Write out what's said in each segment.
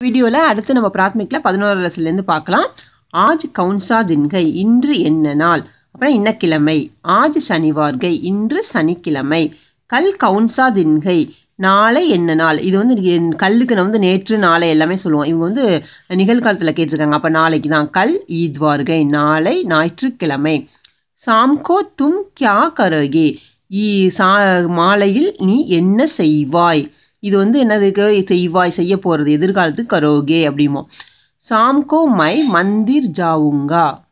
வீடியோவில் அடுத்து நம்ம பிராத்மிக்கில் பதினோரு லெசன்லேருந்து பார்க்கலாம். ஆஜ் கவுன்சா தின்கை இன்று என்ன நாள்? அப்புறம் இன்னக்கிழமை ஆஜ் சனிவார்கை இன்று சனிக்கிழமை கல் கவுன்சா தின்கை நாளை என்ன நாள்? இது வந்து என் கல்லுக்கு நம்ம வந்து நேற்று நாளை எல்லாமே சொல்லுவோம். இவங்க வந்து நிகழ்காலத்தில் கேட்டிருக்காங்க. அப்போ நாளைக்கு தான். கல் ஈத்வார்கை நாளை ஞாயிற்றுக்கிழமை. சாம்கோ தும் கியா கரோகி. ஈ சா மாலையில் நீ என்ன செய்வாய்? இது வந்து என்னதுக்கு செய்வாய் செய்ய போகிறது எதிர்காலத்துக்கு கரோகே அப்படிமோ. சாம்கோ மை மந்திர் ஜாவுங்கா.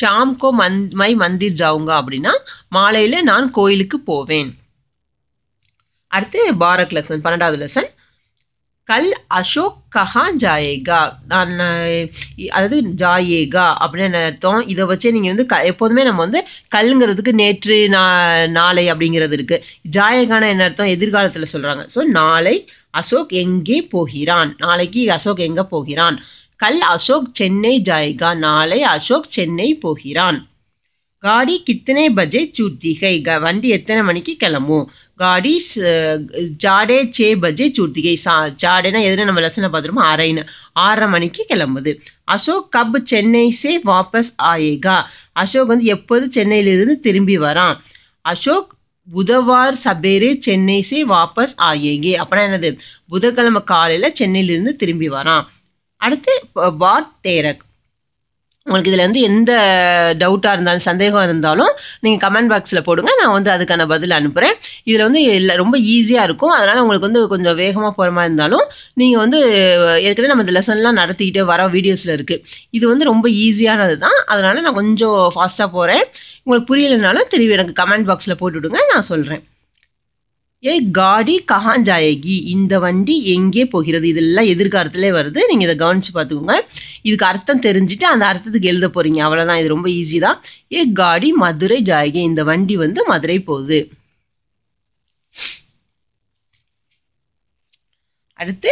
ஷாம்கோ மந் மை மந்திர் ஜாவுங்கா அப்படின்னா மாலையில் நான் கோயிலுக்கு போவேன். அடுத்து பாரத் லெசன் பன்னெண்டாவது லெசன். கல் அசோக் கஹான் ஜாயேகா. நான் அதாவது ஜாயேகா அப்படின்னு என்ன அர்த்தம். இதை வச்சே நீங்கள் வந்து க எப்போதுமே நம்ம வந்து கல்லுங்கிறதுக்கு நேற்று நா நாளை அப்படிங்கிறது இருக்குது ஜாயேகான என்ன அர்த்தம்? எதிர்காலத்தில் சொல்கிறாங்க ஸோ நாளை அசோக் எங்கே போகிறான்? நாளைக்கு அசோக் எங்கே போகிறான்? கல் அசோக் சென்னை ஜாயேகா. நாளை அசோக் சென்னை போகிறான். காடி கித்தனை பஜே சூர்த்திகை? க வண்டி எத்தனை மணிக்கு கிளம்பும்? காடி ஜாடே சே பஜே சூர்த்திகை. சா ஜாடேனா எதுனா நம்ம லெசனை பார்த்துருமோ அரைன்னு ஆறரை மணிக்கு கிளம்புது. அசோக் கப் சென்னை சே வாபஸ் ஆயேகா? அசோக் வந்து எப்போது சென்னையிலிருந்து திரும்பி வரான்? அசோக் புதவார் சபேரே சென்னை சே வாபஸ் ஆயேகே. அப்படின்னா என்னது? புதன்கிழமை காலையில் சென்னையிலிருந்து திரும்பி வரான். அடுத்து வாட் தேரக். உங்களுக்கு இதில் வந்து எந்த டவுட்டாக இருந்தாலும் சந்தேகம் இருந்தாலும் நீங்கள் கமெண்ட் பாக்ஸில் போடுங்க. நான் வந்து அதுக்கான பதில் அனுப்புகிறேன் இதில் வந்து இல்லை ரொம்ப ஈஸியாக இருக்கும். அதனால் உங்களுக்கு வந்து கொஞ்சம் வேகமாக போகிற மாதிரி இருந்தாலும் நீங்கள் வந்து ஏற்கனவே நம்ம இந்த லெசன்லாம் நடத்திக்கிட்டே வர வீடியோஸில் இருக்குது இது வந்து ரொம்ப ஈஸியானது தான் அதனால் நான் கொஞ்சம் ஃபாஸ்ட்டாக போகிறேன் உங்களுக்கு புரியலைனாலும் திரும்பி எனக்கு கமெண்ட் பாக்ஸில் போட்டு விடுங்க நான் சொல்கிறேன் ஏ காடி கஹான் ஜாயகி இந்த வண்டி எங்கே போகிறது? இதெல்லாம் எதிர்காலத்திலே வருது. நீங்கள் இதை கவனித்து பார்த்துக்கோங்க. இதுக்கு அர்த்தம் தெரிஞ்சுட்டு அந்த அர்த்தத்துக்கு எழுத போகிறீங்க அவ்வளோதான் இது ரொம்ப ஈஸி தான். ஏ காடி மதுரை ஜாயகி இந்த வண்டி வந்து மதுரை போகுது. அடுத்து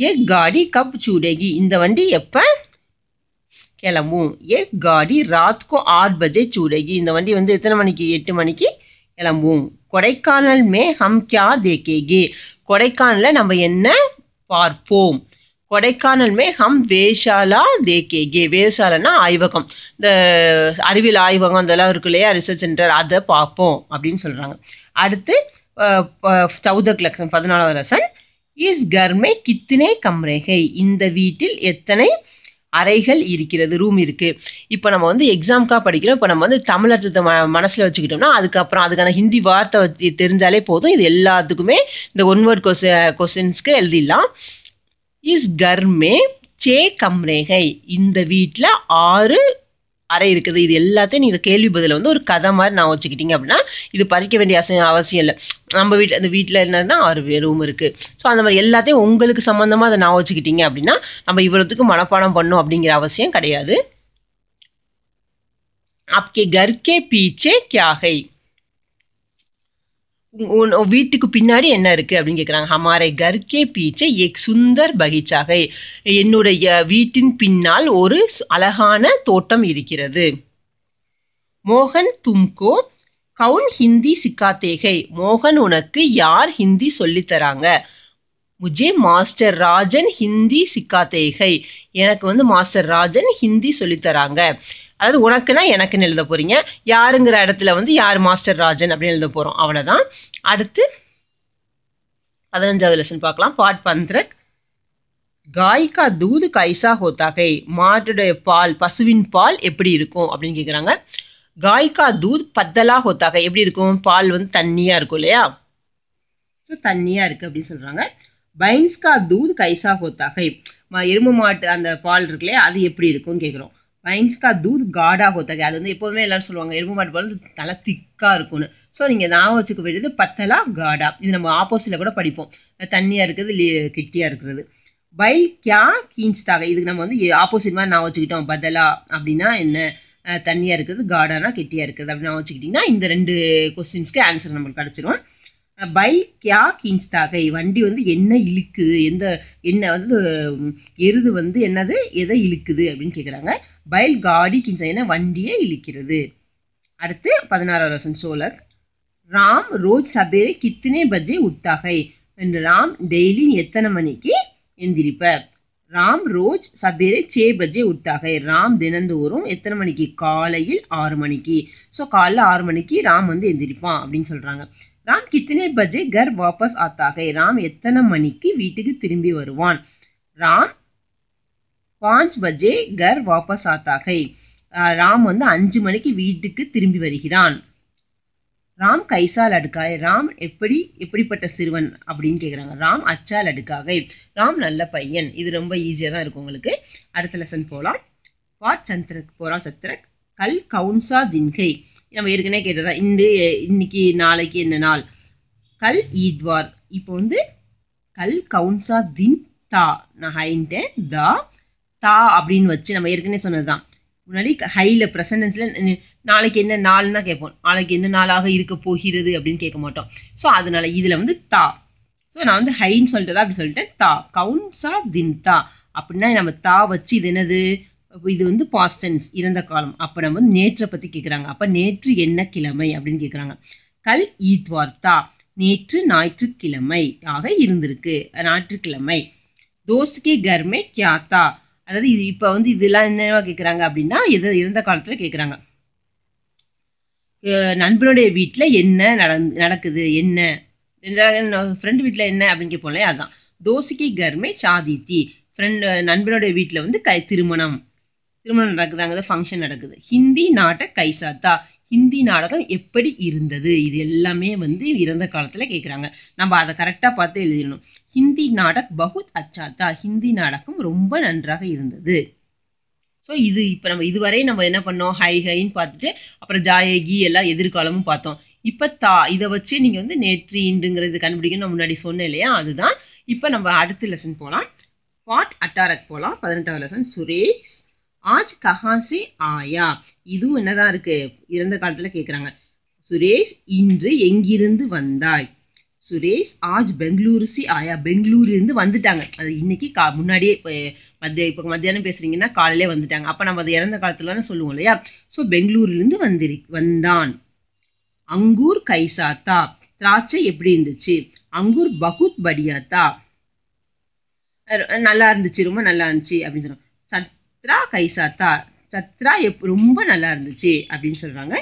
ஏ காடி கப் சூடேகி இந்த வண்டி எப்போ? கிளம்பும். ஏ காடி ராத்கோ ஆட் பஜே சூடேகி இந்த வண்டி வந்து எத்தனை மணிக்கு? எட்டு மணிக்கு கிளம்பும். கொடைக்கானல் மே ஹம் கியா தேக்கேகே கொடைக்கானலில் நம்ம என்ன பார்ப்போம்? கொடைக்கானல் மே ஹம் வேஷாலா தேக்கேகே வேஷாலனா ஆய்வகம். இந்த அறிவியல் ஆய்வகம் அதெல்லாம் இருக்கு இல்லையா? ரிசர்ச் சென்டர் அதை பார்ப்போம் அப்படின்னு சொல்கிறாங்க அடுத்து சௌதக் லக்ஷன் பதினாலாவது லெசன் இஸ் கர்மே கித்தினே கம்ரேகை. இந்த வீட்டில் எத்தனை அறைகள் இருக்கிறது ரூம் இருக்குது இப்போ நம்ம வந்து எக்ஸாம்க்காக படிக்கிறோம். இப்போ நம்ம வந்து தமிழ் அர்த்தத்தை ம மனசில் வச்சுக்கிட்டோம்னா அதுக்கப்புறம் அதுக்கான ஹிந்தி வார்த்தை வச்சு தெரிஞ்சாலே போதும். இது எல்லாத்துக்குமே இந்த ஒன் வேர்ட் கொஸ் கொஸ்டின்ஸ்க்கு எழுதிடலாம். இஸ் கர்மே சே கம்ரேகை. இந்த வீட்டில் ஆறு அறை இருக்குது இது எல்லாத்தையும் நீங்கள் கேள்வி பதில் வந்து ஒரு கதை மாதிரி நான் வச்சுக்கிட்டீங்க அப்படின்னா இது பறிக்க வேண்டிய அவசியம் அவசியம் இல்லை நம்ம வீட்டில் அந்த வீட்டில் என்னன்னா ஆறு ரூம் இருக்குது ஸோ அந்த மாதிரி எல்லாத்தையும் உங்களுக்கு சம்மந்தமாக அதை நான் வச்சுக்கிட்டீங்க அப்படின்னா நம்ம இவ்வளோத்துக்கு மனப்பாடம் பண்ணும் அப்படிங்கிற அவசியம் கிடையாது आपके घर के पीछे क्या है வீட்டுக்கு பின்னாடி என்ன இருக்குது அப்படின்னு கேட்குறாங்க ஹமாரை கர்கே பீச்சை எக் சுந்தர் பகிச்சாகை. என்னுடைய வீட்டின் பின்னால் ஒரு அழகான தோட்டம் இருக்கிறது. மோகன் தும்கோ கவுன் ஹிந்தி சிக்காத்தேகை. மோகன் உனக்கு யார் ஹிந்தி சொல்லித்தராங்க முஜே மாஸ்டர் ராஜன் ஹிந்தி சிக்காத்தேகை. எனக்கு வந்து மாஸ்டர் ராஜன் ஹிந்தி சொல்லித்தராங்க அதாவது உனக்குன்னா எனக்குன்னு எழுத போகிறீங்க யாருங்கிற இடத்துல வந்து யார் மாஸ்டர் ராஜன் அப்படின்னு எழுத போகிறோம் அவ்வளோதான் அடுத்து பதினஞ்சாவது லெசன் பார்க்கலாம். பாட் பந்திரக் காய்கா தூது கைசா ஹோத்தாகை. மாட்டுடைய பால் பசுவின் பால் எப்படி இருக்கும் அப்படின்னு கேட்குறாங்க காய்கா தூது தூத் பத்தலா ஹோத்தாகை. எப்படி இருக்கும்? பால் வந்து தண்ணியாக இருக்கும் இல்லையா? ஸோ தண்ணியாக இருக்குது அப்படின்னு சொல்கிறாங்க பைன்ஸ்கா தூத் கைசா ஹோத்தாகை. எருமை மாட்டு அந்த பால் இருக்கு இல்லையா? அது எப்படி இருக்கும்னு கேட்குறோம் பைன்ஸ்கா தூத் காடா ஹோத்தகை அது வந்து எப்போதுமே எல்லோரும் சொல்லுவாங்க எறும்பு மாட்டு பால் நல்லா திக்காக இருக்கும்னு. ஸோ நீங்கள் நான் வச்சுக்க வேண்டியது பத்தலா காடா இது நம்ம ஆப்போசிட்டில் கூட படிப்போம். தண்ணியாக இருக்குது கிட்டியாக இருக்கிறது. பைல் கியா கீன்ஸ்டாக இதுக்கு நம்ம வந்து ஆப்போசிட் மாதிரி நான் வச்சுக்கிட்டோம். பதலா அப்படின்னா என்ன? தண்ணியாக இருக்குது காடானா கெட்டியாக இருக்குது அப்படின்னு நான் வச்சுக்கிட்டிங்கன்னா இந்த ரெண்டு கொஸ்டின்ஸ்க்கு ஆன்சர் நம்மளுக்கு கிடச்சிரும். பைல் கியா கீன்ஸ்டாகை வண்டி வந்து என்ன இழுக்குது? எந்த என்ன வந்து எருது வந்து என்னது? எதை இழுக்குது? அப்படின்னு கேட்குறாங்க பைல் காடி கிஞ்சா என்ன வண்டியை இழுக்கிறது? அடுத்து பதினாறாவது வருஷம் சோழர் ராம் ரோஜ் சபேரே கித்தனை பஜே உத்தாகை ராம் டெய்லி எத்தனை மணிக்கு எந்திரிப்ப ராம் ரோஜ் சபேரே சே பஜே உட்டாக. ராம் தினந்தோறும் எத்தனை மணிக்கு? காலையில் ஆறு மணிக்கு. ஸோ காலைல ஆறு மணிக்கு ராம் வந்து எந்திரிப்பான் அப்படின்னு சொல்கிறாங்க ராம் கித்தனை பஜே கர் வாபஸ் ஆத்தாகை? ராம் எத்தனை மணிக்கு வீட்டுக்கு திரும்பி வருவான்? ராம் பாஞ்ச் பஜே கர் வாபஸ் ஆத்தாகை. ராம் வந்து அஞ்சு மணிக்கு வீட்டுக்கு திரும்பி வருகிறான். ராம் கைசால் அடுக்காய். ராம் எப்படி எப்படிப்பட்ட சிறுவன் அப்படின்னு கேட்குறாங்க ராம் அச்சால் அடுக்காகை. ராம் நல்ல பையன். இது ரொம்ப ஈஸியாக தான் இருக்கும் உங்களுக்கு. அடுத்த லெசன் போகலாம் பாட் சந்திரக் போகிறான் சத்திரக் கல் கவுன்சா தின்கை. நம்ம ஏற்கனவே கேட்டதா இன்று இன்னைக்கு நாளைக்கு என்ன நாள்? கல் ஈத்வார். இப்போ வந்து கல் கவுன்சா தின் தா. நான் ஹைன்ட்டேன் தா தா அப்படின்னு வச்சு நம்ம ஏற்கனவே சொன்னது தான் முன்னாடி ஹையில் ப்ரெசன்டென்ஸில் நாளைக்கு என்ன நாள்னா கேட்போம். நாளைக்கு என்ன நாளாக இருக்க போகிறது அப்படின்னு கேட்க மாட்டோம். ஸோ அதனால இதில் வந்து தா. ஸோ நான் வந்து ஹைன்னு சொல்லிட்டு தான் அப்படி சொல்லிட்டேன். தா. கவுன்சா தின் தா. அப்படின்னா நம்ம தா வச்சு இது என்னது? இது வந்து பாஸ்டன்ஸ் இறந்த காலம். அப்போ நம்ம வந்து நேற்றை பற்றி கேட்குறாங்க அப்போ நேற்று என்ன கிழமை அப்படின்னு கேட்குறாங்க கல் ஈத்வார்த்தா. நேற்று ஞாயிற்றுக்கிழமை ஆக இருந்திருக்கு. ஞாயிற்றுக்கிழமை. தோஸ்கே கர்மே கியாத்தா. அதாவது இது இப்போ வந்து இதெல்லாம் என்னவா கேட்குறாங்க அப்படின்னா எது இருந்த காலத்தில் கேட்குறாங்க நண்பனுடைய வீட்டில் என்ன நடந் நடக்குது? என்ன? ஃப்ரெண்டு வீட்டில் என்ன அப்படின்னு கேட்போம்ல அதுதான் தோசிக்கை கர்மே சாதித்தி. ஃப்ரெண்டு நண்பனுடைய வீட்டில் வந்து க திருமணம். திருமணம் நடக்குது அங்கே ஃபங்க்ஷன் நடக்குது. ஹிந்தி நாட்ட கைசாத்தா ஹிந்தி நாடகம் எப்படி இருந்தது? இது எல்லாமே வந்து இறந்த காலத்தில் கேட்குறாங்க நம்ம அதை கரெக்டாக பார்த்து எழுதிடணும். ஹிந்தி நாடக் பகுத் அச்சாத்தா? ஹிந்தி நாடகம் ரொம்ப நன்றாக இருந்தது. ஸோ இது இப்போ நம்ம இதுவரை நம்ம என்ன பண்ணோம்? ஹை ஹைன்னு பார்த்துட்டு அப்புறம் ஜாயகி எல்லாம் எதிர்காலமும் பார்த்தோம். இப்போ தா இதை வச்சு நீங்கள் வந்து நேற்று இன்றுங்கிறது கண்டுபிடிக்கணும் நான் முன்னாடி சொன்னேன் இல்லையா? அதுதான். இப்போ நம்ம அடுத்த லெசன் போகலாம் பாட் அட்டாரக் போகலாம் பதினெட்டாவது லெசன் சுரேஷ் ஆஜ் கஹாசி ஆயா. இதுவும் என்னதான் இருக்கு? இறந்த காலத்தில் கேட்குறாங்க சுரேஷ் இன்று எங்கிருந்து வந்தாய்? சுரேஷ் ஆஜ் பெங்களூரு சி ஆயா. பெங்களூர்லேருந்து வந்துட்டாங்க. அது இன்னைக்கு கா முன்னாடியே இப்போ மத்திய இப்போ மத்தியானம் பேசுகிறீங்கன்னா காலையிலே வந்துட்டாங்க. அப்போ நம்ம அது இறந்த காலத்துலன்னு சொல்லுவோம் இல்லையா? ஸோ பெங்களூர்லேருந்து வந்திரு வந்தான். அங்கூர் கைசாத்தா. திராட்சை எப்படி இருந்துச்சு? அங்கூர் பகுத் படியாத்தா. நல்லா இருந்துச்சு ரொம்ப நல்லா இருந்துச்சு அப்படின்னு சொல்லுவோம் சத்ரா கைசாத்தா. சத்ரா எப் ரொம்ப நல்லா இருந்துச்சு அப்படின்னு சொல்கிறாங்க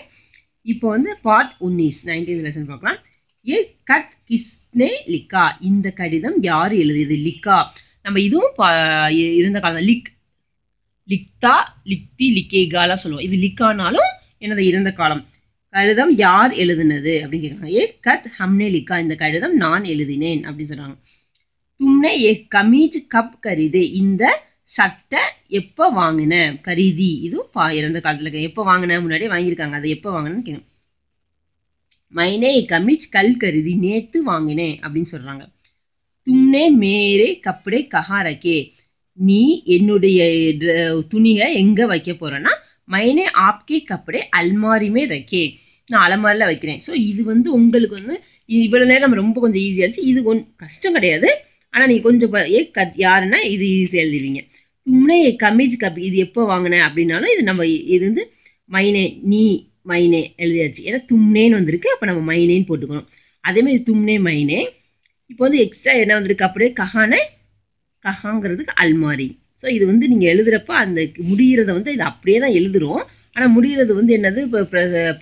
இப்போ வந்து பார்ட் உன்னீஸ் நைன்டீன் லெசன் பார்க்கலாம். ஏ கத் கிஸ்னே லிக்கா. இந்த கடிதம் யார் எழுதியது? லிக்கா. நம்ம இதுவும் பா இருந்த காலம் லிக் லிக்தா லிக்தி லிக்கேகாலாம் சொல்லுவோம். இது லிக்கானாலும் எனது இறந்த காலம். கடிதம் யார் எழுதுனது? அப்படின்னு கேட்குறாங்க ஏ கத் ஹம்னே லிக்கா. இந்த கடிதம் நான் எழுதினேன் அப்படின்னு சொல்கிறாங்க தும்னே ஏ கமீஜ் கப் கரிதே. இந்த சட்டை எப்போ வாங்கின? கருதி. இதுவும் பா இறந்த காலத்தில் எப்போ வாங்கின? முன்னாடியே வாங்கியிருக்காங்க. அதை எப்போ வாங்கினேன்னு கேட்கும் மைனே கமிச் கல் கருதி. நேத்து வாங்கினேன் அப்படின்னு சொல்கிறாங்க தும்னே மேரே கப்படே கஹா ரக்கே நீ என்னுடைய துணியை எங்கே வைக்க போகிறேன்னா மைனே ஆப்கே கப்படே அல்மாரிமே ரக்கே நான் அலமாரியில் வைக்கிறேன். ஸோ இது வந்து உங்களுக்கு வந்து இவ்வளோ நேரம் நம்ம ரொம்ப கொஞ்சம் ஈஸியாக இருந்துச்சு. இது ஒன் கஷ்டம் கிடையாது. ஆனால் நீங்கள் கொஞ்சம் ஏ கத் யாருன்னா இது ஈஸியாக எழுதுவீங்க தும்னே கமீஜ் கப் இது எப்போ வாங்கினேன் அப்படின்னாலும் இது நம்ம இது வந்து மைனே நீ மைனே எழுதியாச்சு. ஏன்னா தும்னேன்னு வந்திருக்கு அப்போ நம்ம மைனேன்னு போட்டுக்கணும். அதேமாதிரி தும்னே மைனே. இப்போ வந்து எக்ஸ்ட்ரா என்ன வந்திருக்கு அப்படியே? கஹானே கஹாங்கிறதுக்கு அல்மாரி. ஸோ இது வந்து நீங்கள் எழுதுகிறப்ப அந்த முடிகிறத வந்து இது அப்படியே தான் எழுதுகிறோம் ஆனால் முடிகிறது வந்து என்னது? இப்போ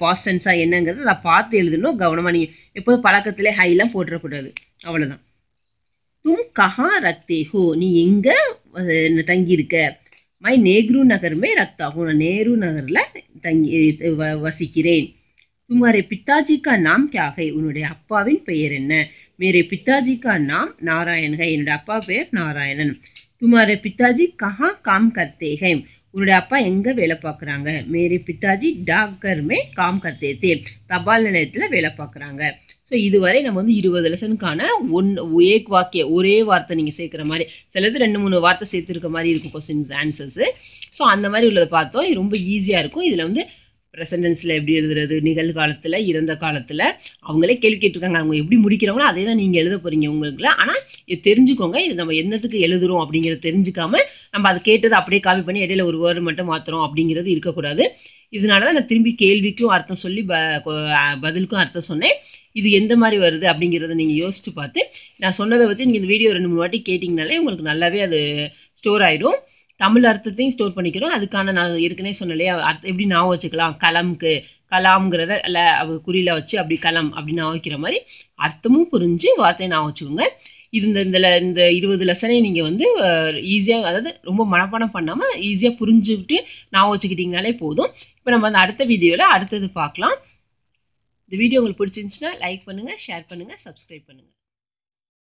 பாஸ்டன்ஸாக என்னங்கிறது அதை பார்த்து எழுதணும். கவனமாக நீங்கள் எப்போதும் பழக்கத்திலே ஹைலாம் போட்டுறக்கூடாது. அவ்வளோதான் தும் கஹா ரக்தே ஹோ நீ எங்கே தங்கியிருக்க. மை நேக்ரு நகருமே ரத்தாகும். நான் நேரு நகரில் தங்கி வ வசிக்கிறேன். துமாரே பித்தாஜிகா நாம் கியாக உன்னுடைய அப்பாவின் பெயர் என்ன? மேரே பித்தாஜிகா நாம் நாராயணக என்னுடைய அப்பா பெயர் நாராயணன். துமாரே பித்தாஜி கஹா காம் கர்த்தேகை உன்னுடைய அப்பா எங்கே வேலை பார்க்குறாங்க? மேரே பித்தாஜி டாக்டருமே காம் கர்த்தே தபால் நிலையத்தில் வேலை பார்க்குறாங்க. ஸோ இதுவரை நம்ம வந்து இருபது லெசனுக்கான ஒன் ஏக் வாக்கிய ஒரே வார்த்தை நீங்கள் சேர்க்குற மாதிரி சிலது ரெண்டு மூணு வார்த்தை சேர்த்துருக்க மாதிரி இருக்கும் கொஸ்டின்ஸ் ஆன்சர்ஸு ஸோ அந்த மாதிரி உள்ளதை பார்த்தோம். இது ரொம்ப ஈஸியாக இருக்கும். இதில் வந்து ப்ரெசன்டென்ஸில் எப்படி எழுதுறது? நிகழ்காலத்தில் இறந்த காலத்தில் அவங்களே கேள்வி கேட்டிருக்காங்க. அவங்க எப்படி முடிக்கிறாங்களோ அதே தான் நீங்கள் எழுத போகிறீங்க உங்களுக்குல. ஆனால் இது தெரிஞ்சுக்கோங்க. இது நம்ம என்னத்துக்கு எழுதுகிறோம் அப்படிங்கிறத தெரிஞ்சுக்காம நம்ம அதை கேட்டதை அப்படியே காப்பி பண்ணி இடையில ஒரு வேர்டு மட்டும் மாற்றுறோம் அப்படிங்கிறது இருக்கக்கூடாது. இதனால தான் நான் திரும்பி கேள்விக்கும் அர்த்தம் சொல்லி ப பதிலுக்கும் அர்த்தம் சொன்னேன். இது எந்த மாதிரி வருது அப்படிங்கிறத நீங்கள் யோசித்து பார்த்து நான் சொன்னதை வச்சு நீங்கள் இந்த வீடியோ ரெண்டு மூணு வாட்டி கேட்டிங்கனாலே உங்களுக்கு நல்லாவே அது ஸ்டோர் ஆயிடும் தமிழ் அர்த்தத்தையும் ஸ்டோர் பண்ணிக்கிறோம். அதுக்கான நான் ஏற்கனவே சொன்னலையே அர்த்தம் எப்படி ஞாபகம் வச்சுக்கலாம்? கலம்க்கு கலாம்ங்கிறத இல்லை குறியில் வச்சு அப்படி கலம் அப்படி நான் வைக்கிற மாதிரி அர்த்தமும் புரிஞ்சு வார்த்தையை நான் வச்சுக்கோங்க. இது இந்த இந்த இந்த இருபது லெசனை நீங்கள் வந்து ஈஸியாக அதாவது ரொம்ப மனப்பாடம் பண்ணாமல் ஈஸியாக புரிஞ்சுக்கிட்டு ஞாபகம் வச்சுக்கிட்டிங்கனாலே போதும். இப்போ நம்ம அந்த அடுத்த வீடியோவில் அடுத்தது பார்க்கலாம். இந்த வீடியோ உங்களுக்கு பிடிச்சிருந்துச்சுன்னா லைக் பண்ணுங்கள் ஷேர் பண்ணுங்கள் சப்ஸ்கிரைப் பண்ணுங்கள்